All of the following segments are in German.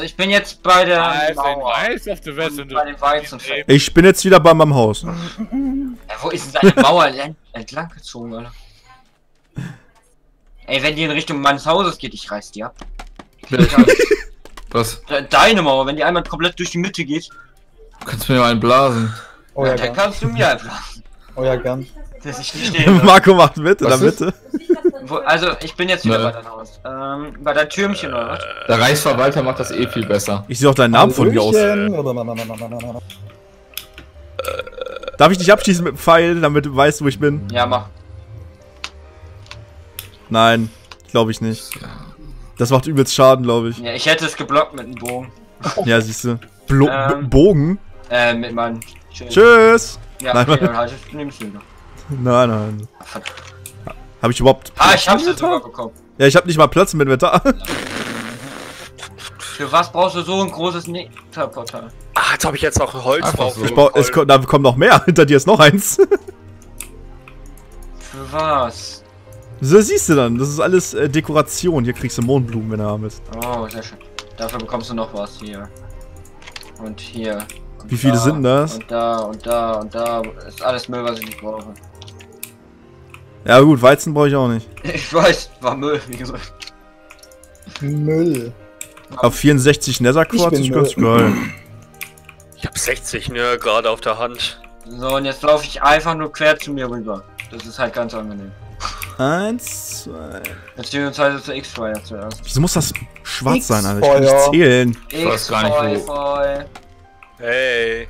Also ich bin jetzt bei der Weiß, Mauer. weiß auf der Welt Und und bei dem Weizenfeld. Ich bin jetzt wieder bei meinem Haus. Ja, wo ist denn seine Mauer ent entlang gezogen, Alter? Ey, wenn die in Richtung meines Hauses geht, ich reiß die ab. Was? De- Deine Mauer, wenn die einmal komplett durch die Mitte geht, Du kannst mir mal einen blasen. Oh ja, dann gern. kannst du mir einfach. Oh ja, gern. Dass ich nicht bleibe. Marco macht mit in der? Mitte. Wo, also, ich bin jetzt wieder Ne. bei deinem Haus. Ähm, bei deinem Türmchen oder was? Der Reichsverwalter macht das eh viel besser. Ich sehe auch deinen Namen von hier aus. Hallöchen. Darf ich dich abschießen mit dem Pfeil, damit du weißt, wo ich bin? Ja, mach. Nein, glaube ich nicht. Das macht übelst Schaden, glaube ich. Ja, ich hätte es geblockt mit dem Bogen. Ja, siehst du. Blo Ähm. Bogen? Äh, mit meinem. Schild. Tschüss! Ja, Nein, okay, dann halt ich es wieder. Nein, nein. Verdammt. Habe ich überhaupt. Ah, ich hab's jetzt bekommen. Ja, ich habe nicht mal Platz im Inventar. Für was brauchst du so ein großes Netherportal? Ah, jetzt habe ich jetzt auch Holz Einfach drauf. so. Ich brauch, es, kommt- da kommt noch mehr. Hinter dir ist noch eins. Für was? So siehst du dann. Das ist alles äh, Dekoration. Hier kriegst du Mondblumen, wenn du haben bist. Oh, sehr schön. Dafür bekommst du noch was hier. Und hier. Und Wie viele da, sind das? Und da und da und da. Ist alles Müll, was ich nicht brauche. Ja, gut, Weizen brauche ich auch nicht. Ich weiß, war Müll, wie gesagt. Müll. Auf 64 Nether bin ist ganz geil. Ich habe 60 ne, gerade auf der Hand. So, und jetzt laufe ich einfach nur quer zu mir rüber. Das ist halt ganz angenehm. Eins, zwei. Beziehungsweise zu X-Fire zuerst. Wieso muss das schwarz sein, Alter? Ich kann nicht zählen. Ich weiß gar nicht, wo-. Hey.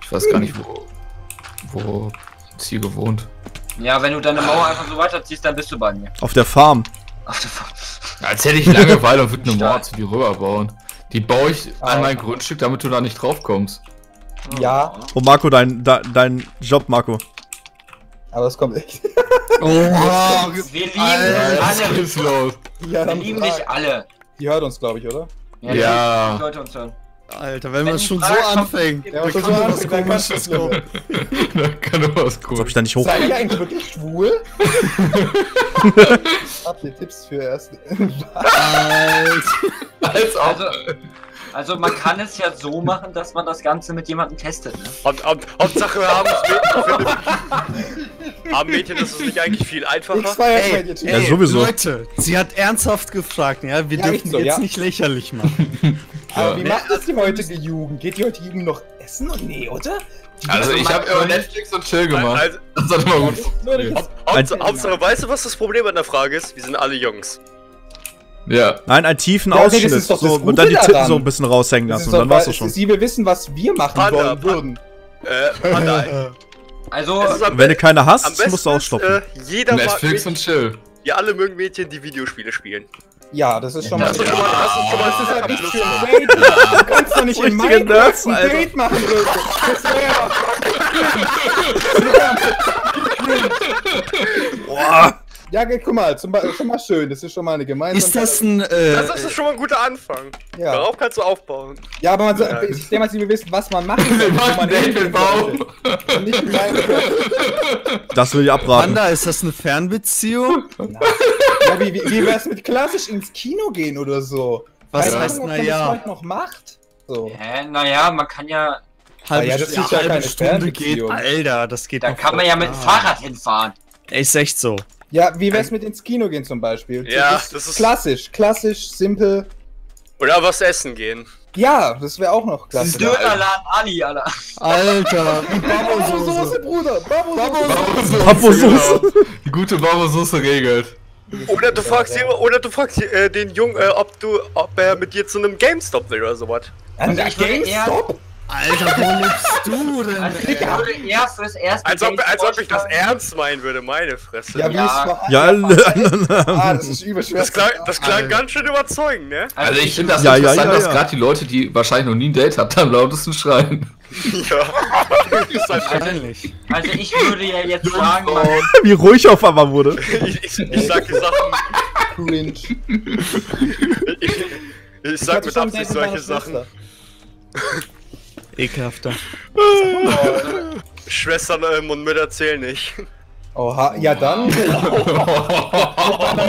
Ich weiß gar nicht, wo. Wo ist hier gewohnt. Ja, wenn du deine Mauer einfach so weiterziehst, dann bist du bei mir. Auf der Farm. Ach du Fuck. Als hätte ich Langeweile und würde eine. Mauer zu dir rüberbauen. Die baue ich an mein Grundstück, damit du da nicht drauf kommst. Ja. Oh, Marco, dein, de, dein Job, Marco. Aber es kommt echt. Oha, Wir lieben alle. ist los? Ja, Wir lieben dich alle. Die hört uns, glaube ich, oder? Ja. Die Leute uns hören. Alter, wenn Wenn man schon so anfängt, Ja, da aber kann so doch was dann komisches kommen. da kann doch was ob cool. ich da nicht hoch. Seid ihr eigentlich wirklich schwul? Habt ihr Tipps für ob. Also, also man kann es ja so machen, dass man das Ganze mit jemandem testet. Ne? Haupt, Haupt, Hauptsache wir haben es Haben Mädchen ist es nicht eigentlich viel einfacher? Ey, ihr Ja, ey, sowieso. Leute, sie hat ernsthaft gefragt, ja, wir Ja, dürfen so, jetzt ja. nicht lächerlich machen. Aber wie Nee, macht das die heutige Jugend? Geht die heutige Jugend noch essen? Nee, oder? Die Also ich habe immer Netflix und Chill gemacht. Also, Das hat immer gut das- Hauptsache, Hauptsache, weißt du, was das Problem an der Frage ist? Wir sind alle Jungs. Ja. Nein, einen tiefen Ja, okay, das Ausschnitt. ist doch das so, und dann die Titten daran. so ein bisschen raushängen das lassen. ist Und dann doch, war's weil doch schon. Sie wir wissen, was wir machen Panda, wollen Panda. würden. Äh, Panda, Also, am, Wenn du keine hast, musst du ausstoppen. äh, jeder Netflix und Chill. wir alle mögen Mädchen, die Videospiele spielen. Ja, das ist schon mal. Das ist schon mal, das ist schon mal Das ist halt nicht für ein Date. Du kannst doch nicht in Minecraft Nerds, ein Alter. Date machen, Leute. Das wäre Boah. Ja, guck mal, zum Beispiel, schon mal schön. Das ist schon mal eine Gemeinsamkeit. Ist das ein, äh, Das ist schon mal ein guter Anfang. Ja, Darauf kannst du aufbauen. ja aber man Ja. sagt, ich denke mal, Sie wissen, was man machen soll, Wir machen mit Baum. nicht. Das will ich abraten. Panda, ist das eine Fernbeziehung? Ja, wie, wie, wie wär's mit klassisch ins Kino gehen oder so? Was Keine heißt, Ahnung, ob na man ja, noch macht? So. hä, naja, man kann ja, halbe, ja, das ist ja halbe keine Stunde geht. Alter, das geht da kann man ja mit dem Ah. Fahrrad hinfahren. Ey, Ist echt so. Ja, wie wär's mit ins Kino gehen zum Beispiel? Ja, das ist- klassisch, klassisch, simpel. Oder was essen gehen. Ja, das wäre auch noch klasse. Dönerladen Ali, Alter. Alter, Babo-Soße, Bruder! Babo-Soße! Paposoße. Genau. Die gute Bauersoße regelt. Oder du fragst, ihn, oder du fragst äh, den Jungen, äh, ob du, ob er mit dir zu einem GameStop will oder sowas. An eher- GameStop? Alter, wo lebst du denn? Also ich würde eher fürs erste Als ob, als ob ich das ernst meinen würde, meine Fresse. Ja, wie Ja. ist vor- Ja, Ah, das ist übel schwer. das klang, das klang ganz schön überzeugend, ne? Also ich finde das Ja, ja, interessant, ja, dass ja. gerade die Leute, die wahrscheinlich noch nie ein Date hatten, am lautesten schreien. Ja. ist halt Wahrscheinlich. Also ich würde ja jetzt sagen, man, Wie ruhig auf einmal wurde. ich, ich, ich sag die Sachen. Cringe. Ich, ich sag mit Absicht solche Sachen. Ekelhafter. Schwestern ähm, und Mütter zählen nicht. Oha, ja dann. Mit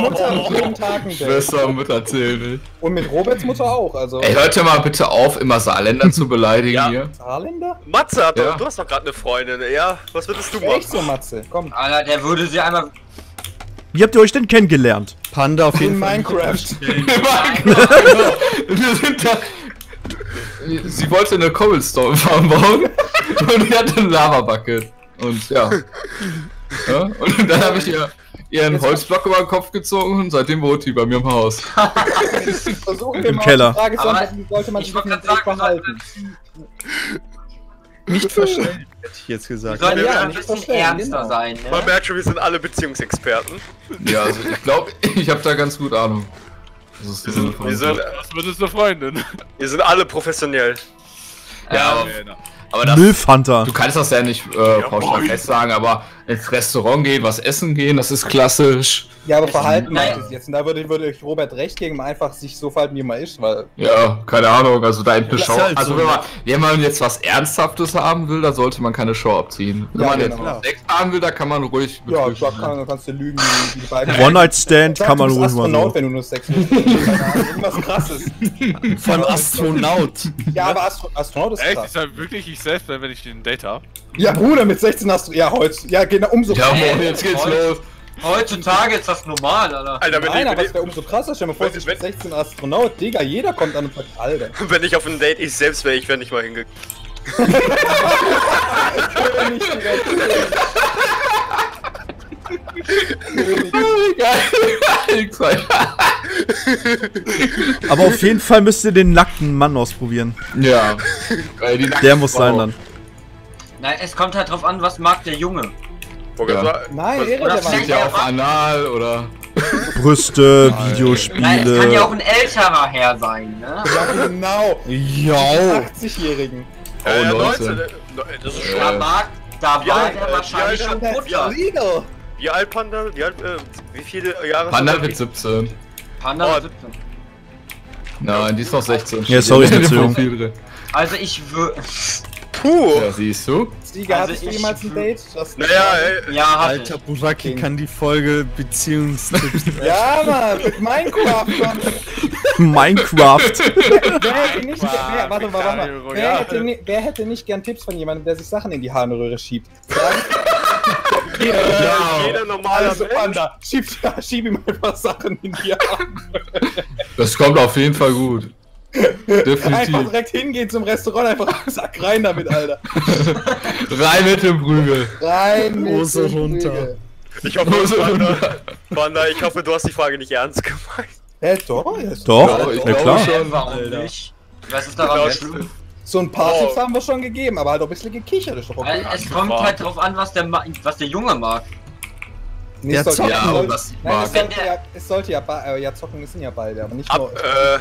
Mutter jeden Tag ein Date. Schwester und Mutter zählen nicht. Und mit Roberts Mutter auch, also. Ey, hört ja mal bitte auf, immer Saarländer zu beleidigen Ja. hier. Saarländer? Matze, hat Ja. doch, du hast doch gerade eine Freundin, ja? Was würdest du machen? Echt so, Matze, komm. Alter, der würde sie einmal. Wie habt ihr euch denn kennengelernt? Panda auf In jeden Fall. Minecraft. Wir sind da. Sie wollte eine Cobblestone Farm bauen und die hatte ein Lava Bucket. Und ja. ja und dann habe ich ihr ihren Holzblock über den Kopf gezogen und seitdem wohnt die bei mir im Haus. Im Keller. Die Frage sollte man ich sich wollte Date sagen, verhalten? Nicht verstellen, hätte ich jetzt gesagt. Sollte Ja, ja, ein nicht bisschen verstehen, ernster genau. sein, Man ne? merkt schon, wir sind alle Beziehungsexperten. Ja, also ich glaube, ich habe da ganz gut Ahnung. Das ist Wir sind, wir sind, Was würdest du Freundin? wir sind alle professionell. Ja, Ähm, aber das, Milfhunter. du kannst das ja nicht äh, pauschal fest sagen, aber ins Restaurant gehen, was essen gehen, das ist klassisch. Ja, aber Verhalten meinte ich jetzt. Und da würde, würde ich Robert recht geben, einfach sich so verhalten, wie man ist, weil. Ja, keine Ahnung, also da eine Show. halt also so, wenn ne? man, wenn man jetzt was Ernsthaftes haben will, da sollte man keine Show abziehen. Wenn Ja, man jetzt genau. was Sex haben will, da kann man ruhig Ja, da kann, kannst du lügen, wie die beiden. One-Night-Stand kann man du bist ruhig mal Astronaut, wenn du nur Sex willst. Irgendwas krasses. Von Astronaut. Ja, aber Astro Astronaut ist Echt? krass. Ist halt wirklich ich selbst, wenn ich ein Date habe? Ja, Bruder, mit 16 hast du. Ja, heute. Ja, genau, umso Ja, jetzt geht's los. Heutzutage ist das normal, Alter. Alter, wenn, Nein, ich, aber es wäre umso krasser. Stell mal vor, ich wenn- bin 16 Astronaut. Digga, jeder kommt an und sagt, Alter. ich, wenn ich auf ein Date ich selbst wäre, ich wäre nicht mal hingegangen. Aber auf jeden Fall müsst ihr den nackten Mann ausprobieren. ja. Der muss sein dann. Nein, es kommt halt drauf an, was mag der Junge. Ja. Nein, oder vielleicht Steht ja auf Anal oder. Brüste, Nein, es kann ja auch Videospiele. ein älterer Herr sein, ne? Ja, genau. Ja. 80-Jährigen. Oh, äh, 19. 19. äh, Das ist schon. Da mag, da war alt- der äh, wahrscheinlich schon illegal. Wie alt Panda? Wie, alt, äh, wie viele Jahre Panda wird das? 17. Panda Oh. 17. Nein, die ist noch 16. Ja, sorry, Steht in ist dem zu jung. Also ich würde. Puh! Ja, siehst du? Stieger, Also hattest du ich- jemals ein Date? Das- Naja, ey, Ja, Alter, Buraki kann die Folge Beziehungstipps. Ja, Mann, mit Minecraft, Mann. Minecraft. Wer hätte nicht, wer, wer, warte, warte, warte, wer, hätte, wer hätte nicht gern Tipps von jemandem, der sich Sachen in die Harnröhre schiebt? jeder, Ja. jeder normale Also. Panda, schieb, schieb ihm einfach Sachen in die Harnröhre. Das kommt auf jeden Fall gut. Einfach Definitiv. direkt hingehen zum Restaurant, einfach Sack rein damit, Alter. Rein mit dem Prügel. Rein mit Hose dem runter. Prügel. Ich hoffe, runter. Panda, ich hoffe, du hast die Frage nicht ernst gemeint. Hä, doch? ja, ist- Doch, Ja, ich ja klar. schon. Warum nicht? Was ist daran Ja, schlimm? So ein paar Oh. Tipps haben wir schon gegeben, aber halt auch ein bisschen gekichert, ist doch okay. Es kommt halt drauf an, was der, Ma was der Junge mag. Nee, Der es sollte- zockt es Ja, sollte- was Nein, es sollte ja, es sollte ja, äh, ja zocken sind ja beide, aber nicht Ab, nur äh,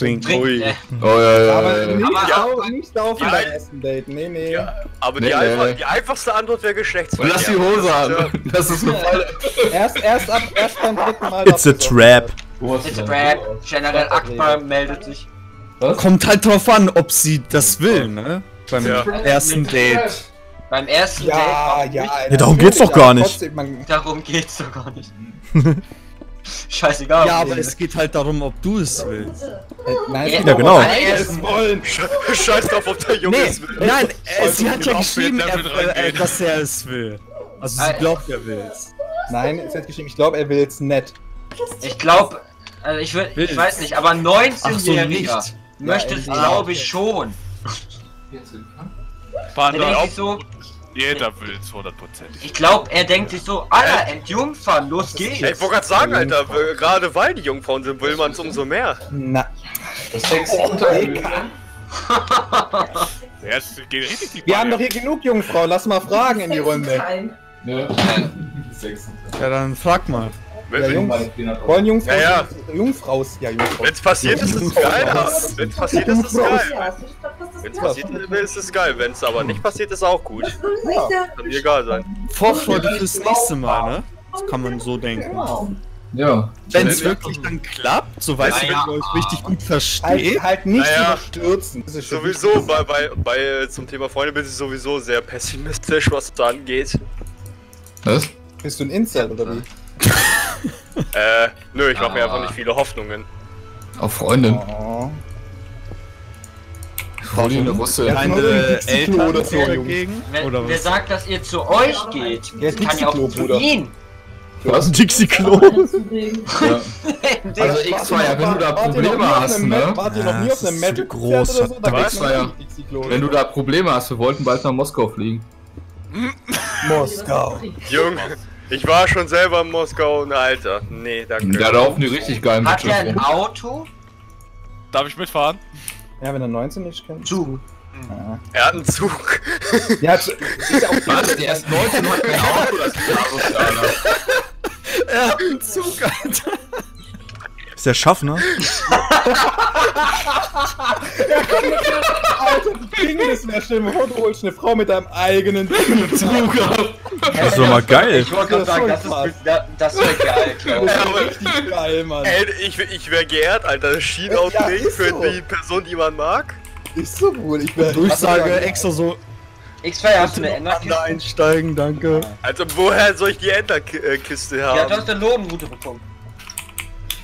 äh, Oh ja, ja, Aber ja. nicht, Aber- auf, nicht auf Ja, beim ersten Date, nee, nee. Ja, aber Nee, die, nee. einfach, die einfachste Antwort wäre Geschlechtsverkehr. lass die Hose an. Das ist eine Falle. Erst, erst, ab, erst beim dritten Mal. It's a trap. It's a Trap. General Akbar meldet sich. Kommt halt drauf an, ob sie das will, ne? Beim Ja. ersten Date. Beim ersten Ja, Date. ja? Ja, darum geht's doch gar nicht. Trotzdem, Darum geht's doch gar nicht. Scheißegal. Ja, aber es geht halt darum, ob du es willst. äh, nein, Ja, es Ja, genau. Ersten, wollen. Scheiß drauf, ob der Junge Nee, es will. nein, äh, sie hat ja geschrieben, er, äh, dass er es will. Also sie glaubt, er will es. Nein, es hat geschrieben, ich glaube, er will es nett. ich glaube, also ich, würd, ich weiß nicht, aber Ach so, 19-Jähriger nicht. möchte es, ja. glaube ich, schon. Panda, denkt auch sich so, jeder will es hundertprozentig. ich glaube, er denkt sich so, Alter, Entjungfern, los Ey, ich geht's. wollte gerade sagen, Alter, gerade weil die Jungfrauen sind, will man es umso mehr. Na, Ja, es geht richtig die wir haben doch hier genug Jungfrau, lass mal Fragen in die Runde. Ja, dann frag mal. Ja, Jungs, wollen Jungfrau, Ja, ja. Jungfraus, ja, Jungfrau. Wenn es passiert, ist es geil. Wenn es passiert, ist es geil. Wenn es Ja. passiert, ist es geil. Wenn es aber nicht passiert, ist auch gut. Kann mir egal sein. Vorfreude fürs nächste Mal, ne? Das kann man so denken. Ja. Wenn es wirklich dann klappt, so weißt du, wenn Naja. ihr euch richtig gut Halt, versteht. halt nicht Naja. überstürzen. Das ist schon Sowieso, bei, bei, bei äh, zum Thema Freunde bin ich sowieso sehr pessimistisch, was das angeht. Was? Bist du ein Incel oder wie? Äh, nö, ich mache mir Ah. einfach nicht viele Hoffnungen. Auf Freundin. Oh. Eine Russe. Ja. Keine Nur so ein Dixie-Klo Eltern oder so, dagegen? Wer, Oder wer was? sagt, dass ihr zu euch geht? Ja, Das kann ja auch zu Bruder. ihnen. Was? Dixie-Klo. Ja. Also X-Fire, wenn du da Probleme hast, ne? Ma- Wart ihr noch nie Ja, auf einem Metal-Konzert groß, oder so? Da Ja. Wenn du da Probleme hast, wir wollten bald nach Moskau fliegen. Moskau. Junge, ich war schon selber in Moskau und Alter. Nee, danke. Da laufen die richtig geilen Hat er ein. Auto? Darf ich mitfahren? Ja, wenn er 19 nicht kennt. Zug. Ja, Er hat einen Zug. ja z- ist ja auch Was? Der ist 19 und hat kein Auto, das ist asozialer. Er hat einen Zug, Alter. Ist der Schaffner? Alter, die Dinge, das wäre schlimm. bevor Du holst eine Frau mit deinem eigenen Zug ab. Das ist doch mal geil. Ich wollte gerade Das sagen, ist das, ist, das, wäre geil, glaube Das ich. ist richtig geil, Mann. Ey, ich, ich wäre geehrt, Alter. Schienauflegen Ja, ist für so. die Person, die man mag. Ist so wohl. Ich wär, Durchsage extra so. X2, hast du eine Ender Enderkiste? einsteigen, danke. Also, woher soll ich die Enderkiste Ja, du haben? hast eine Lohnroute bekommen.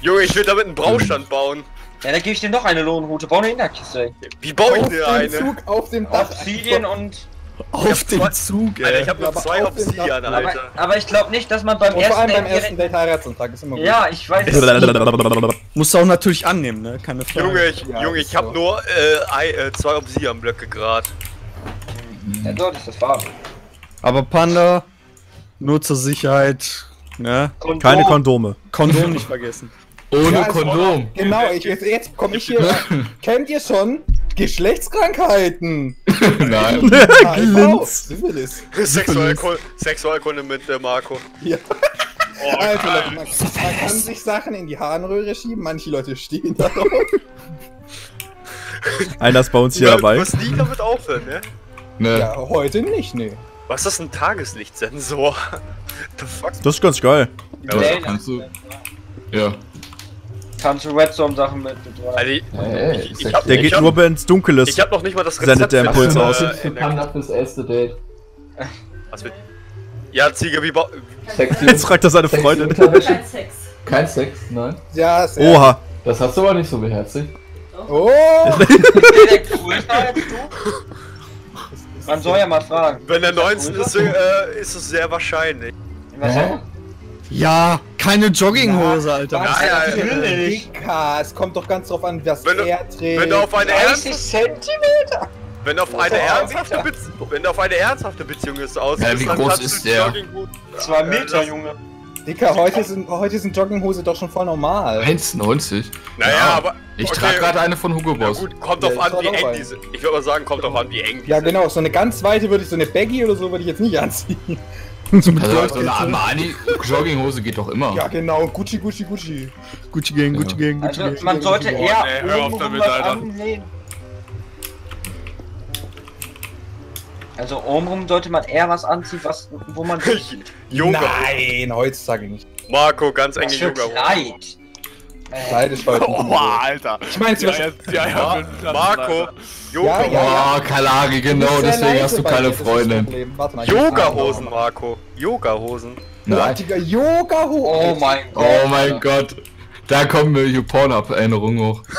Junge, ich will damit einen Braustand bauen. Ja, dann gebe ich dir noch eine Lohnroute. Bau eine Enderkiste. Wie baue ich dir dem eine? Zug, auf dem Dach. Obsidian und... Auf den Zug, Alter, ey. ich habe aber zwei dem Obsidian, Dach- Aber, Alter. aber ich glaube nicht, dass man beim Und vor ersten allem beim ersten Date Heiratsantrag ist immer gut. Ja, ich weiß es. Musst du auch natürlich annehmen, ne? Keine Frage. Junge, ich, Ja, Junge, ich habe so. nur äh, äh, zwei Obsidian-Blöcke gerade. Ja, dort ist das Farbe. Aber Panda, nur zur Sicherheit, ne? Keine Kondome. Kondom nicht vergessen. Ohne Ja, es- Kondom. Genau, ich, jetzt, jetzt komme ich hier. Kennt ihr schon Geschlechtskrankheiten? Nein. Glinz. Sexualkunde, Sexualkunde mit äh, Marco. Ja. Oh, Also, man, man kann sich Sachen in die Harnröhre schieben, manche Leute stehen da drauf. Einer ist bei uns hier Du dabei. wirst nie damit aufhören, ne? Ne. Ja, heute nicht, nee. Was ist ein Tageslichtsensor? The fuck? Das ist ganz geil. Ja, kannst du? Ja. Kannst du Redstone-Sachen mit betreuen. Also, ich, Hey, ich, ich hab, Der ich geht hab, nur, wenn es dunkel ist. Ich hab noch nicht mal das sendet der Impuls aus. Äh, der, fürs erste Date. was wird, ja, Ziege, wie bau... Sexy. Jetzt fragt er seine Freundin. Kein Sex. Kein Sex, nein. Ja, sehr. Oha. Das hast du aber nicht so beherzigt. Oh! Man soll ja mal fragen. Wenn er 19 ist, äh, ist es sehr wahrscheinlich. Was Hä? Ja, keine Jogginghose, Alter. Was? Ja, ja, natürlich. Dicker, es kommt doch ganz drauf an, was Wenn du- er trägt. Wenn du auf eine 30 ernste, Zentimeter? wenn du auf eine Ja, ernsthafte Beziehung, wenn du auf eine ernsthafte Beziehung ist aus, Ja, wie groß ist der? Zwei Meter, Junge. Dicker, heute sind, heute sind Jogginghose doch schon voll normal. 1,90. Naja, Ja, aber Ich okay, trage gerade eine von Hugo Ja Boss. gut, kommt Ja, an, wie eng die sind. Ich würde mal sagen, kommt drauf an, wie eng die Ja, sind. genau, so eine ganz weite würde ich, so eine Baggy oder so würde ich jetzt nicht anziehen. Also so eine Armani Jogginghose geht doch immer. Ja, genau, Gucci, Gucci, Gucci. Gucci Gang, Gucci Gang, Gucci Also Gang. man sollte Boah, eher nee, hör auf damit, Alter. anlehnen. Also obenrum sollte man eher was anziehen, was, wo man Junge, Nein, heutzutage nicht. Marco, ganz enge Junge. Kleid. Ist heute Oh, Alter. Ich meine, Ja, ja, ja, ja, Ma Marco, so. Ja, Yoga, ja, Oh, Kalari, genau, deswegen hast du keine Freundin. Yoga-Hosen. Marco. Yoga-Hosen. Nein. Digga, Yoga-Hosen. Oh mein Gott. Oh mein Gott. Da kommen mir YouPorn-Erinnerungen hoch.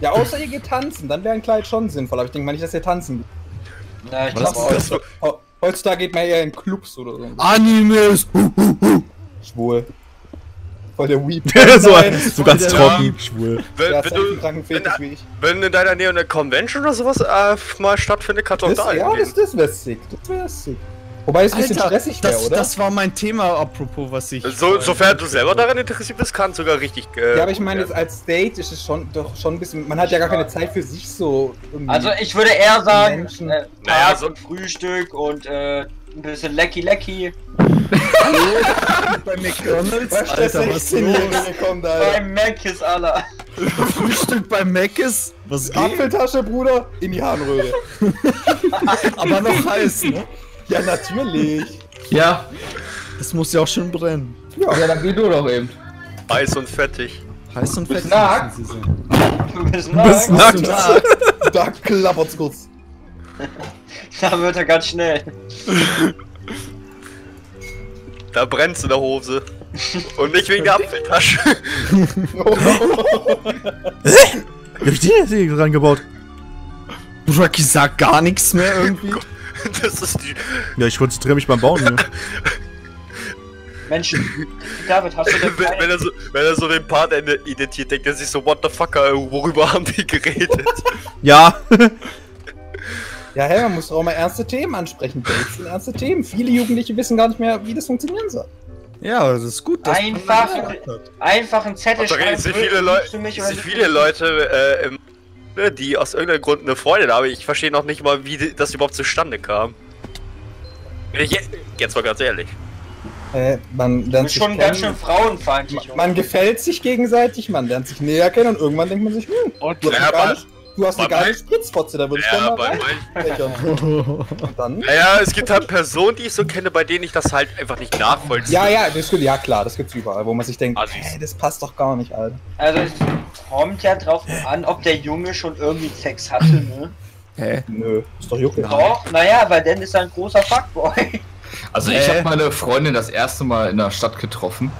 Ja, außer ihr geht tanzen, dann wäre ein Kleid schon sinnvoll. Aber ich denke mal nicht, dass ihr tanzen geht. Na, ich glaube Heutzutage geht man eher in Clubs oder so. Animes! Schwul. Voll der Weep. so, Nein, so ganz Ja. trocken, schwul. wenn, Ja, wenn, du, du, Krankenfetisch wie ich. wenn in deiner Nähe eine Convention oder sowas äh, mal stattfindet, kannst du auch da ja, das, das wäre sick. Das wäre sick. Wobei es ein bisschen stressig wäre, das, oder? das war mein Thema, apropos, was ich... So, sofern du selber daran interessiert bist, kann sogar richtig. Äh, ja, aber ich meine, als Date ist es schon doch schon ein bisschen. Man hat ja gar keine Zeit für sich so. Also ich würde eher sagen, Menschen. äh, Naja, so- und Frühstück und äh, ein bisschen Lecky Lecky. Bei McDonalds, der Alter, was los? 16-Jährige kommt, Alter. Beim Mac ist aller. Frühstück bei Mac ist? Was geht? Apfeltasche, Bruder, in die Harnröhre. Aber noch heiß, ne? Ja, natürlich. Ja, Das muss ja auch schon brennen. Ja, dann geh du doch eben. Heiß und fettig. Heiß und fett nackt. Du bist Du bist nackt. nackt. Da klappert's kurz. Da wird er ganz schnell. Da brennt's in der Hose. Und nicht wegen der Apfeltasche. Wie hab ich die jetzt hier rangebaut? Rocky sagt gar nichts mehr irgendwie. Das ist die. Ja, ich konzentriere mich beim Bauen hier. Mensch, David, hast du denn Wenn, wenn, er so, wenn er so den Part ende- identiert, denkt er sich so, what the fuck, äh, worüber haben die geredet? Ja. Ja, hey, man muss auch mal ernste Themen ansprechen. Dates sind ernste Themen. Viele Jugendliche wissen gar nicht mehr, wie das funktionieren soll. Ja, das ist gut. dass man Einfach, das einfach ein Zettel da schreiben, sind liebst viele, Leute, mich sind viele Leute, äh, im, die aus irgendeinem Grund eine Freundin haben. Ich verstehe noch nicht mal, wie das überhaupt zustande kam. Ich, jetzt mal ganz ehrlich. Äh, man lernt sich schon ganz schön kennen. frauenfeindlich. Man, man gefällt sich gegenseitig, man lernt sich näher kennen und irgendwann denkt man sich, hm, Und du hast Ja, eine geile, du hast eine geile Spritzfotze, da würde ich Ja, gerne mal bei. Und dann? Naja, es gibt halt Personen, die ich so kenne, bei denen ich das halt einfach nicht nachvollziehe. Ja, ja, das, ja klar, das gibt's überall, wo man sich denkt, Assis. hey, das passt doch gar nicht, Alter. Also es kommt ja drauf an, ob der Junge schon irgendwie Sex hatte, ne? Hä? Nö, ist doch Jucke. Doch, naja, weil Dan ist ein großer Fuckboy. Also ich Äh. habe meine Freundin das erste Mal in der Stadt getroffen.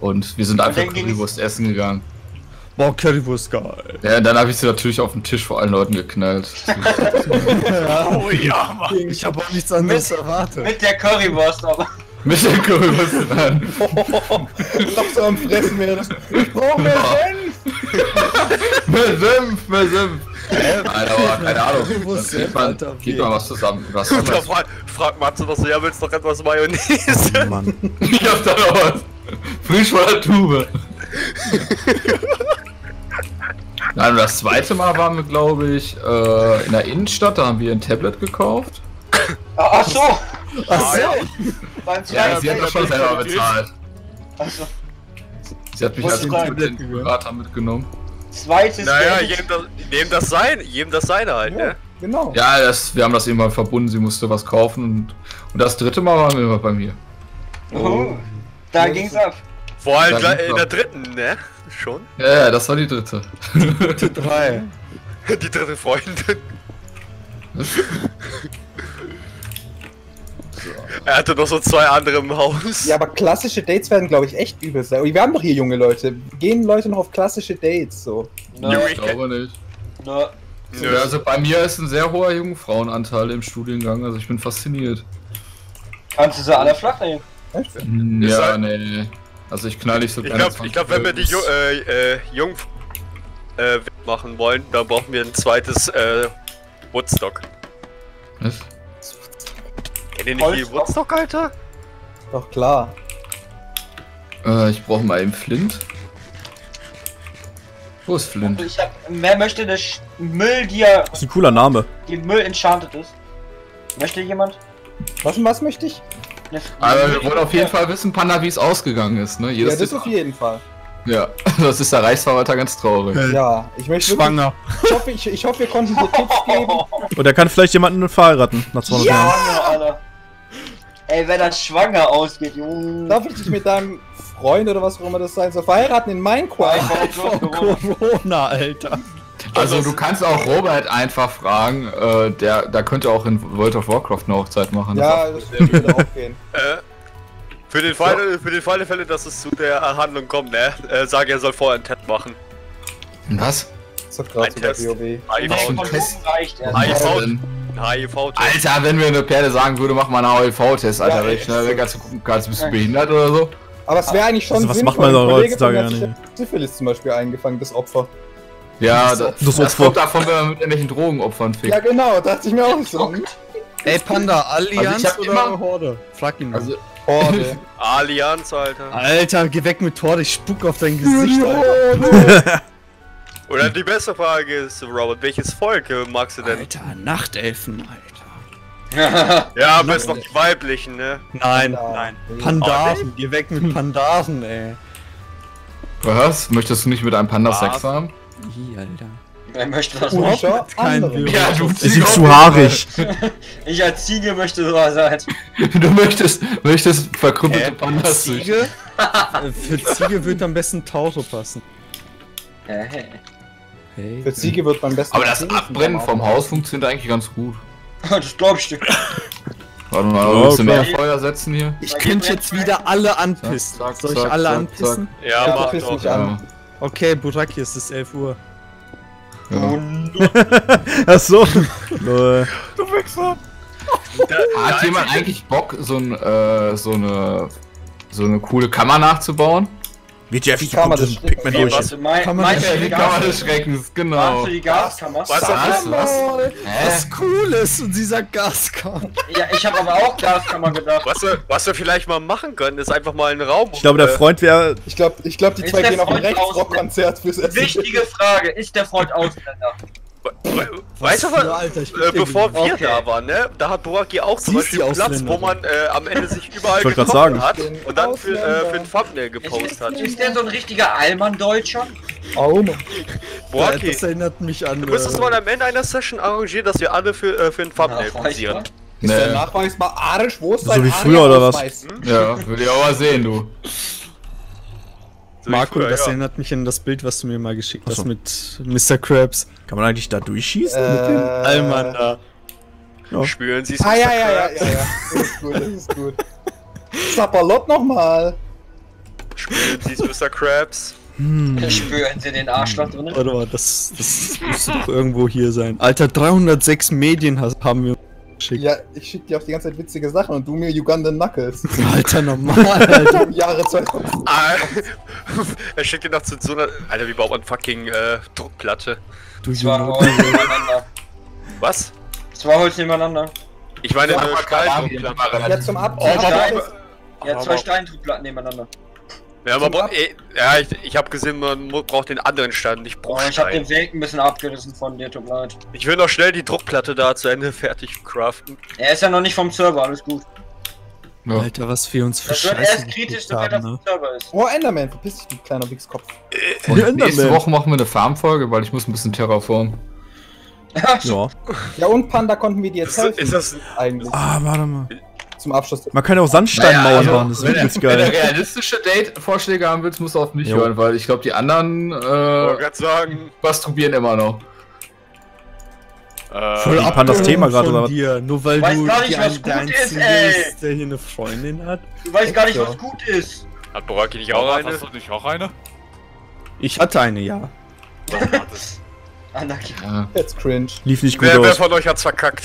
Und wir sind einfach dann ging's- Currywurst essen gegangen. Boah, Currywurst geil. Ja, dann habe ich sie natürlich auf den Tisch vor allen Leuten geknallt. Oh ja, Mann. Ich habe auch nichts anderes erwartet. Mit der Currywurst, aber. Mit der Currywurst dran. noch so am Fressen wäre das. Ich brauche mehr Senf! Mehr Senf, mehr Senf. Alter, aber keine Ahnung. Dann Alter, geht okay. man was zusammen. Was haben Da wir? fra fragt Matze doch so, ja, willst du noch etwas Mayonnaise? Mann. Ich hab da noch was. Frisch von der Tube. Nein, das zweite Mal waren wir, glaube ich, äh, in der Innenstadt. Da haben wir ein Tablet gekauft. Ach so! Ach so. Beim Ja, sie hat das schon selber bezahlt. Also, Sie hat mich als. Tablet-Berater mitgenommen. zweites naja, Date. jedem das, jedem das sein, jedem das seine halt, Ja, ne? genau. Ja, das, wir haben das eben mal verbunden. Sie musste was kaufen. Und, und das dritte Mal waren wir immer bei mir. Oh, da ging's ab. Vor allem in noch. der dritten, ne? Schon? Ja, ja, das war die dritte. Drei. Die dritte Freundin. Er hatte noch so zwei andere im Haus. Ja, aber klassische Dates werden, glaube ich, echt übel sein. Wir haben doch hier junge Leute. Gehen Leute noch auf klassische Dates so? Na, Junge, Ich glaube nicht. na, Nö. Ja, also bei mir ist ein sehr hoher Jungfrauenanteil im Studiengang, also ich bin fasziniert. kannst du sie alle flach nehmen? Hm, Ist Ja, halt- nee. Also ich knall nicht so Ich glaube, ich glaub, wenn wir die Ju äh, äh, Jung äh, machen wollen, dann brauchen wir ein zweites äh, Woodstock. Was? Kennt ihr nicht die Holzstock? Woodstock, Alter? Doch klar. Äh, ich brauche mal eben Flint. Wo ist Flint? Ich hab, wer möchte das Sch- Müll, dir, Das ist ein cooler Name. die Müll enchanted ist? Möchte jemand? Was, was möchte ich? Aber wir wollen auf jeden Fall wissen, Panda, wie es ausgegangen ist, ne? Ja, Jedes das Detail. auf jeden Fall. ja, das ist der Reichsverwalter ganz traurig. Ja, ich möchte wirklich, Schwanger. ich hoffe, ich, ich hoffe, wir konnten dir Tipps geben. Und er kann vielleicht jemanden verheiraten nach 200 Jahren. Schwanger, Alter. Ey, wenn das schwanger ausgeht, Junge. Darf ich dich mit deinem Freund oder was auch immer das sein soll, verheiraten in Minecraft? Corona. Corona, Alter. Also du kannst auch Robert einfach fragen, äh, der, der könnte auch in World of Warcraft eine Hochzeit machen. Ja, das würde auch gehen. Äh, für den Fall, für den Fall der Fälle, dass es zu der Handlung kommt, ne? Äh, sag, er soll vorher einen Test machen. Was? Das ist doch gerade Ein Test. Kondom Test? HIV. HIV-Test. Alter, wenn mir eine Perle sagen würde, mach mal einen HIV-Test, Alter, Ja, ja, ich schnell weg, als du gucken kannst, bist du behindert oder so? Aber es wäre eigentlich schon Also was sinnvoll. macht man Kollege heutzutage ja ja Syphilis zum Beispiel eingefangen, das Opfer. Ja, Das das, das kommt davon, wenn man mit irgendwelchen Drogenopfern fickt. Ja, genau, dachte ich mir auch so. Ey, Panda, Allianz Also ich hab oder immer- Horde? Frag ihn mal. Also, Horde. Allianz, Alter. Alter, geh weg mit Tor, ich spuck auf dein Gesicht, Alter. Oder die beste Frage ist, Robert, welches Volk äh, magst du denn? Alter, Nachtelfen, Alter. Ja, aber ist noch die weiblichen, ne? Nein, nein. Pandasen, geh weg mit Pandasen, ey. was? Möchtest du nicht mit einem Panda Was? Sex haben? Ih, Alter. Wer möchte das Und machen? Ja, du Es sieht zu haarig. Ich als Ziege möchte so sein. Du möchtest, möchtest verkrüppelte Hä? Pandas. Ziege? Äh, Für Ziege wird am besten Tauto passen. Äh, hey. Hey. Für Ziege wird man besten Aber das Abbrennen vom. Haus funktioniert eigentlich ganz gut. Das glaub ich dir. Warte mal, willst du mehr Feuer setzen hier? Ich könnte jetzt wieder alle anpissen. Zack, zack, Soll ich zack, alle zack, anpissen? Ja, Ja, mach doch. mich an. Okay, Buraki, es ist 11 Uhr. ja. Ach so. Lol. Hat jemand eigentlich Bock, so, ein, äh, so eine so eine coole Kammer nachzubauen? Wie Jeff, ich Kammer des das Pigment durch. was? Mein, Kann man meinst nicht- du die Die Kammer des Schreckens, genau. du die Gaskammer? Was? Was? Was? Was cool ist und sie sagt Gaskar. Ja, ich habe aber auch Gaskammer gedacht. Was wir, was wir vielleicht mal machen können, ist einfach mal einen Raum. Ich glaube, der äh, Freund wäre. Ich glaube, ich glaub, die Ist zwei gehen auf ein Rechtsrockkonzert fürs Essen. Wichtige Frage, ist der Freund Ausländer? We- Weißt du was? Alter, ich Äh, bevor wir Okay. da waren, ne? Da hat Boraki auch zum Sie ist Beispiel Platz, wo man äh, am Ende sich überall Ich wollte grad getroffen sagen. hat und dann für, äh, für ein Thumbnail gepostet hat. Ist der so ein richtiger Allmann-Deutscher? Oh, Mann. Boraki, Das erinnert mich an. du müsstest äh, mal am Ende einer Session arrangieren, dass wir alle für, äh, für ein Thumbnail Ja, posieren. Ist der Nee. Nachweis mal arisch? Wo ist So dein wie früher, oder was? Aria-Ausweis? Ja, würde ich auch mal sehen, du. Marco, früher, das ja. erinnert mich an das Bild, was du mir mal geschickt hast so. mit Mr. Krabs. Kann man eigentlich da durchschießen? Äh, mit dem? Allmann da. Spüren Sie es, Ah, ja, Mr. ja, ja, Krabs? ja, ja. Das ist gut, das ist gut. Sapperlot nochmal. Spüren Sie es, Mr. Krabs? Hm. Spüren Sie den Arschloch drin? Warte mal, das, das müsste doch irgendwo hier sein. Alter, 306 Medien haben wir geschickt. Ja, ich schick dir auch die ganze Zeit witzige Sachen und du mir Ugandan Knuckles. Alter, normal, Alter. Im Jahre 2000. Ah, er schickt dir noch zu so einer. Alter, wie baut man fucking äh, Druckplatte? Du Zwei Junge. Holz nebeneinander. Was? Zwei Holz nebeneinander. Ich meine eine Stahldruckplatte. Ja, zum Ab Oh. Ja, zwei Steindruckplatten nebeneinander. Ja, aber bo- Ab- eh, ja, ich, ich habe gesehen, man braucht den anderen Stein, nicht Oh, ich hab den Bruchstein. Weg ein bisschen abgerissen von dir, tut mir leid. Ich will noch schnell die Druckplatte da zu Ende fertig craften. Er ist ja noch nicht vom Server, alles gut. Ja. Alter, was wir uns für Das wird Scheiße erst kritisch, sobald er vom ne? Server ist. Oh, Enderman, verpiss dich, du kleiner Wichskopf. Die Und nächste Enderman. Woche machen wir eine Farmfolge, weil ich muss ein bisschen Terraform. Ja. Ja, und Panda konnten wir dir jetzt Ist, helfen. ist das eigentlich. Ah, warte mal. Zum Abschluss. Man kann ja auch Sandsteinmauern bauen, das ist wenn, übelst du- wenn du geil. realistische Date-Vorschläge haben willst, musst du auf mich Jo. hören, weil ich glaube, die anderen äh, sagen. masturbieren immer noch. Äh, Voll ab- Pandas Thema gerade, oder was? dir, nur weil Weiß du gar nicht, die was gut ist, Einzige ey. ist, der hier eine Freundin hat. Du weißt gar nicht, Ja. was gut ist. hat Boraki nicht auch eine? Hast du nicht auch eine? Ich hatte eine, ja. Anarchie. Ja. That's cringe. Lief nicht gut Wer, wer aus. von euch hat's verkackt?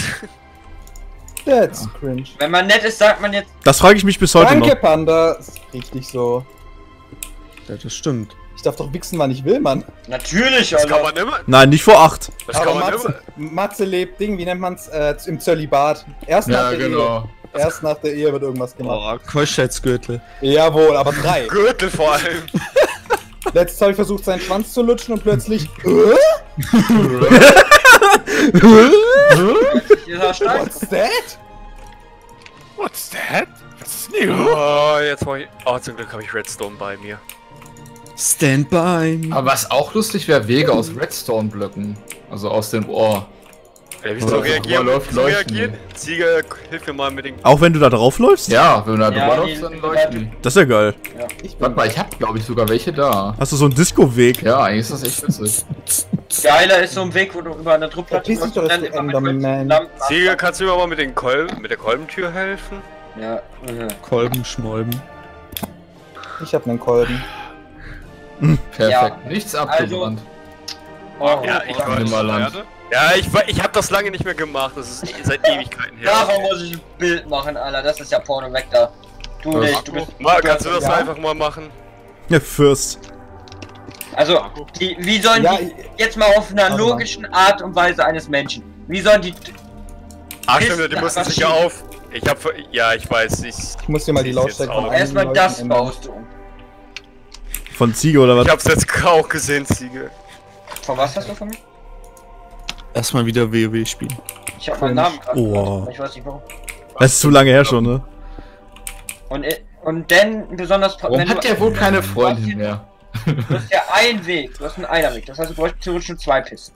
That's cringe. Wenn man nett ist, sagt man jetzt. Das frage ich mich bis heute Danke, noch. Panda. Das ist richtig so. ja. Das stimmt. Ich darf doch wichsen, wann ich will, Mann. Natürlich, Das kann Alter. man immer. Nein, nicht vor acht. Das kann Aber man Matze, immer. Matze lebt Ding, wie nennt man's? Äh, im Zölibat. Erst nach Ja, der genau. Ehe. Erst nach der Ehe wird irgendwas gemacht. Oh, Keuschheitsgürtel. Jawohl, aber drei. Gürtel vor allem. Letztes habe ich versucht, seinen Schwanz zu lutschen und plötzlich. Dieser Stein. What's that? What's that? Was ist hier? Oh, jetzt mach ich. Oh, zum Glück habe ich Redstone bei mir. Stand by. Aber was auch lustig wäre, Wege aus Redstone-Blöcken. Also aus dem Ohr. Ey, wie so reagieren? läuft- Wie soll leuchten reagieren? Ziege, hilf mir mal mit den. Auch wenn du da drauf läufst? Ja, wenn du da Ja, die- läufst, dann leuchten die. Das ist ja geil. Ich bin Warte mal, ich hab glaube ich sogar welche da. Hast du so einen Disco-Weg? Ja, eigentlich ist das echt witzig. Geiler ist so ein Weg, wo du über eine Druckplatte Verpiss dich doch, und dann immer mit Enderman. Lampen Ziege, kannst du mir mal mit, den Kolben, mit der Kolbentür helfen? Ja, mhm. Kolben, Schmolben. Ich hab nen Kolben. Perfekt. Ja. Nichts abgebrannt. Oh, Ja, ich oh, weiß. Nimmerland. Ja, ich, ich habe das lange nicht mehr gemacht. Das ist seit Ewigkeiten her. Davon muss ich ein Bild machen, Alter. Das ist ja Porno weg da. Du Ja, nicht, du bist. Mal, kannst du das Ja. einfach mal machen? Ja, Fürst. Also, die, wie sollen Ja, die jetzt mal auf einer Also, logischen Art und Weise eines Menschen? Wie sollen die. Ist stimmt, die müssen was sich ja auf. Ich hab. Ja, ich weiß. Ich, Ich muss dir mal die Lautstärke Erstmal das ändern. baust du. um. Von Ziege oder was? ich hab's jetzt auch gesehen, Ziege. Von was hast du von mir? Erstmal wieder WoW spielen. Ich hab meinen Namen gerade. Oh. Ich weiß nicht warum. Das ist zu lange her schon, ne? Und, äh, und dann besonders. Warum wenn hat du- der wohl keine Freundin mehr? Du hast ja einen Weg, du hast einen Einerweg. Das heißt, du bräuchst theoretisch schon zwei Pisten.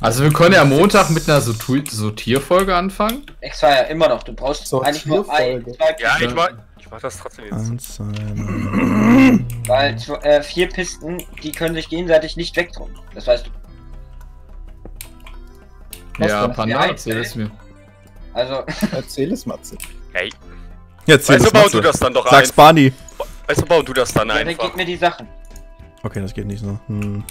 Also wir können ja Montag mit einer Sortierfolge anfangen. Extra ja immer noch. Du brauchst So, eigentlich nur ein, zwei Ja, Pisten, ich mach, ich mach das trotzdem jetzt. Eins, weil äh, vier Pisten, die können sich gegenseitig nicht wegdrücken. Das weißt du. Was ja? Panda, Ja, erzähl es mir. Also, Erzähl es, Matze. Hey, Jetzt weißt du, jetzt bau Matze. du das dann doch Sag's ein. Barney. Weißt du, bau du das dann ja, dann einfach. gib mir die Sachen. Okay, das geht nicht so. Hm.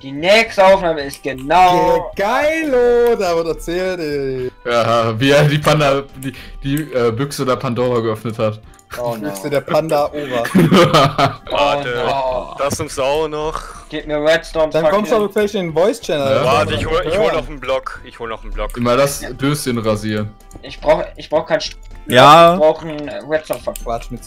Die nächste Aufnahme ist genau. Geilo, da wird erzählt, ey. Ja, wie er die Panda, die, die äh, Büchse der Pandora geöffnet hat. Oh no. Büchse der Panda Ober. Warte, Oh no. das nimmst du auch noch. Gib mir Redstone. Dann kommst du aber gleich in den Voice-Channel. Ja, Das Warte, ich hol, ich hol noch einen Block. Ich hol noch einen Block. Immer das Döschen rasieren. Ich brauch, ich brauch kein. St- Ja. Ich brauch einen Redstone. Quatsch mit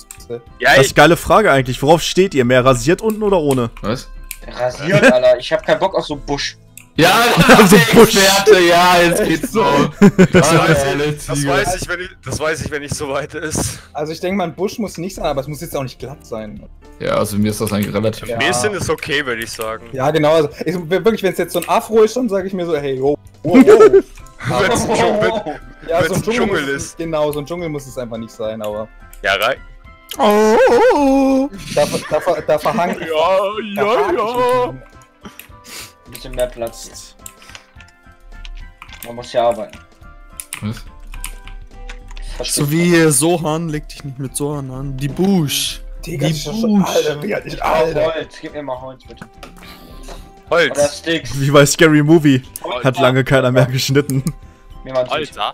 Ja, Das ist geile Frage eigentlich. Worauf steht ihr? Mehr rasiert unten oder ohne? Was? Rasiert, Alter. Ich hab keinen Bock auf so Busch. Ja, So Busch. Experte, ja, jetzt geht's so. das, Ah, weiß ich, das, weiß ich, wenn ich, das weiß ich, wenn ich so weit ist. Also ich denke mal, ein Busch muss nicht sein, aber es muss jetzt auch nicht glatt sein. Ja, also mir ist das eigentlich relativ. Ja. Mir ist ist okay, würde ich sagen. Ja, genau. Also, ich, wirklich, wenn es jetzt so ein Afro ist, dann sage ich mir so, hey, oh, oh, oh. Wenn es ein Dschungel, Ja, Wenn's ein Dschungel es- ist. Genau, so ein Dschungel muss es einfach nicht sein, aber ja, rein. Oh. da, da, da, da verhang Ja, da ja, ja. Ein bisschen mehr Platz. Man muss ja arbeiten. Was? So wie Sohan, leg dich nicht mit Sohan an. Die Busch. Digga, Die ist Busch. Alter, ist Ich Alter. Holz. Gib mir mal Holz, bitte. Oder Holz. Sticks. Wie bei Scary Movie. Holz. Hat lange keiner mehr geschnitten. Alter.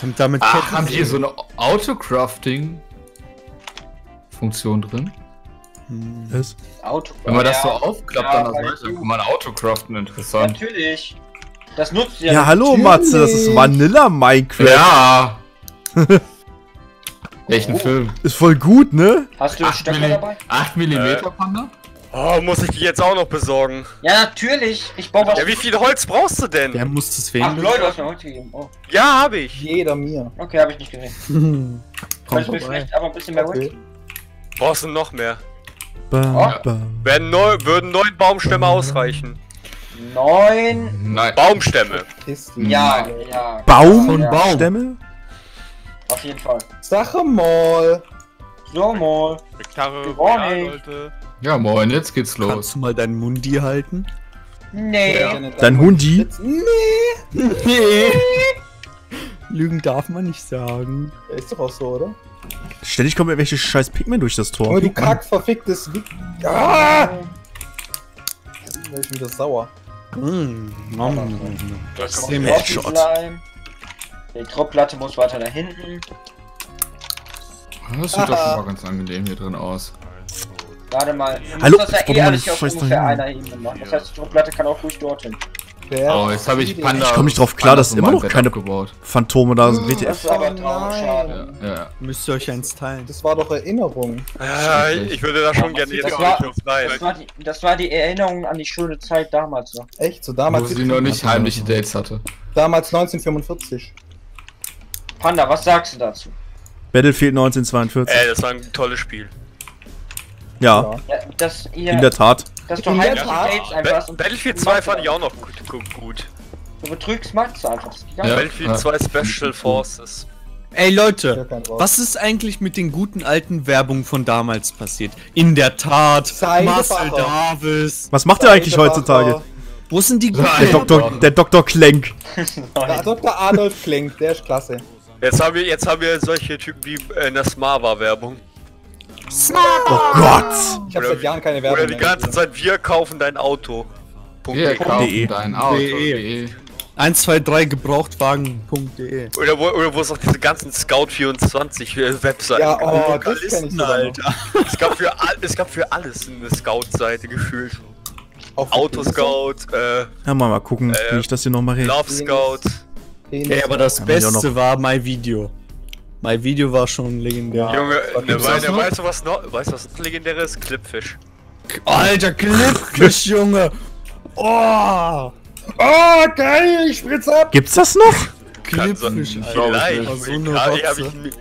Kommt damit Ach, haben die so eine Auto-Crafting-Funktion drin? Hm. Was? Auto. Wenn man das so Ja, aufklappt ja, an der Seite, du. kann man Auto-Craften interessant. Natürlich. Das nutzt ihr Ja, hallo Matze, das ist Vanilla Minecraft. Ja! Welchen Oh. Film? Ist voll gut, ne? Hast du Acht Stöcker Milli- dabei? 8 mm Panda? Oh, muss ich die jetzt auch noch besorgen? Ja, natürlich. Ich baue was. Ja, wie viel Holz brauchst du denn? Wer muss das Ach, wählen? Leute, du hast mir Holz gegeben. Oh, Ja, hab ich. Jeder mir. okay, habe ich nicht gesehen. Komm Vielleicht, vorbei. aber ein bisschen mehr Okay. Holz. Brauchst du noch mehr? Bam, Oh. bam. Werden neu, würden neun Baumstämme ausreichen. Neun. Nein. Baumstämme. Kisten. Ja, ja. Baum? Ja, Stämme? Auf jeden Fall. Sache mal. So, mal. Gitarre, ja, Leute. Ja, moin, jetzt geht's los. Kannst du mal deinen Mundi halten? Nee. Dein Hundi? Nee. Nee. Lügen darf man nicht sagen. Ja, ist doch auch so, oder? Ständig kommen irgendwelche scheiß Pigmen durch das Tor. Aber du kack verficktes Wick. Ah! Jetzt bin ich wieder sauer. Mm. Nom, nom. Das Semi- ein Headshot. Die Druckplatte muss weiter da hinten. Das sieht doch schon mal ganz angenehm hier drin aus. Warte mal. Du Hallo, das ja eh alles auf ungefähr einer Ebene machen. Das heißt, die Druckplatte kann auch ruhig dorthin. Der Oh, jetzt habe ich Panda. Ich komm nicht drauf klar, dass immer noch Bett keine- abgebaut. Phantome da sind. Das WTF. ist aber schade. Ja, ja. Müsst ihr euch eins teilen. Das war doch Erinnerung. Ja, ich würde da schon gerne Das jetzt war- drauf rein. Das war, die, das war die Erinnerung an die schöne Zeit damals noch. Echt, so Wo damals. sie noch nicht heimliche Dates hatte. Damals 1945. Panda, was sagst du dazu? Battlefield 1942. Ey, das war ein tolles Spiel. Ja, Ja, dass ihr, in der Tat. Dass du der einfach Ba und Battlefield du 2 machst fand ich auch noch gut. gut. Du betrügst Max einfach. Ja. Battlefield 2 Special Forces. Ey Ja, Leute, was ist eigentlich mit den guten alten Werbungen von damals passiert? In der Tat, Seidebacher. Marcel Davis. Was macht er eigentlich heutzutage? Wo sind die guten? Der Doktor, der Dr. Klenk. Ja, Dr. Adolf Klenk, der ist klasse. Jetzt haben wir, jetzt haben wir solche Typen wie äh, in der Smava-Werbung. Oh Gott. Ich habe Oder seit Jahren keine Werbung Oder die ganze. Zeit, wir kaufen dein Auto. Punkt Wir de. kaufen De. dein Auto. De. De. 123 gebrauchtwagen.de Oder wo, oder wo es auch diese ganzen Scout24 äh, Webseiten Ja, oh, das kenn ich sogar noch. Alter. Es gab für, all, es gab für alles eine Scout-Seite gefühlt. Auf Autoscout, äh, Ja, mal, mal gucken, Äh, wie ich das hier nochmal rede. Love Scout. Penis. Ey, aber das Beste war My Video. My Video war schon legendär. Junge, was ne, gibt's wei- das ne, noch? weißt du was noch? Weißt du was noch legendäres? Clipfish. Alter, Clipfish, Junge! Oh! Oh, geil, ich spritz ab! Gibt's das noch? Clipfish, Alter. Vielleicht. So ich hab ich,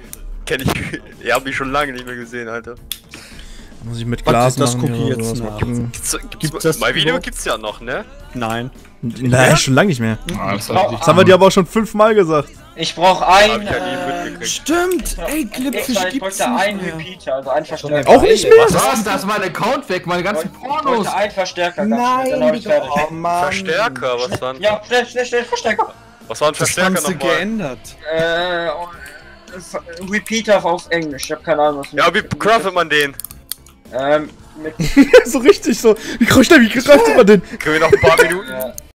kenn ich, ich hab mich schon lange nicht mehr gesehen, Alter. Muss ich mit Glas das machen guck ich hier jetzt nach. gucken. Gibt's, das mein Video gibt's ja noch, ne? Nein. Nein, schon lange nicht mehr. Ah, das, brauch- Das haben wir dir aber auch schon fünfmal gesagt. Ich brauche Hab ein. ich ja nie Äh. Stimmt! Ey, Clipfish ich gibt's bräuchte einen nicht mehr. Repeater, also einen Verstärker. Auch nicht mehr? Was war denn das? Mein Account weg, meine ganzen Ich Pornos. bräuchte einen Verstärker. Nein, ich oh Mann. Verstärker, was war ein, Ja, schnell, schnell, schnell, Verstärker. was war ein Das Verstärker haben sie nochmal? geändert. Äh, Repeater auf Englisch. Ich hab keine Ahnung, was Ja, wie craftet man den? Ähm, mit so richtig so. Wie schnell, wie greift man den? Können wir noch ein paar Minuten? äh,